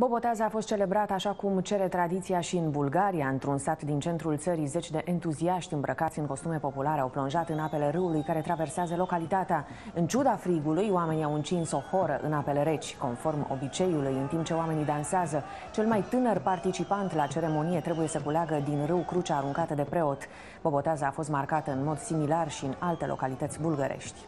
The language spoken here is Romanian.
Boboteaza a fost celebrat așa cum cere tradiția și în Bulgaria. Într-un sat din centrul țării, zeci de entuziaști îmbrăcați în costume populare au plonjat în apele râului care traversează localitatea. În ciuda frigului, oamenii au încins o horă în apele reci, conform obiceiului, în timp ce oamenii dansează. Cel mai tânăr participant la ceremonie trebuie să culeagă din râu crucea aruncată de preot. Boboteaza a fost marcată în mod similar și în alte localități bulgărești.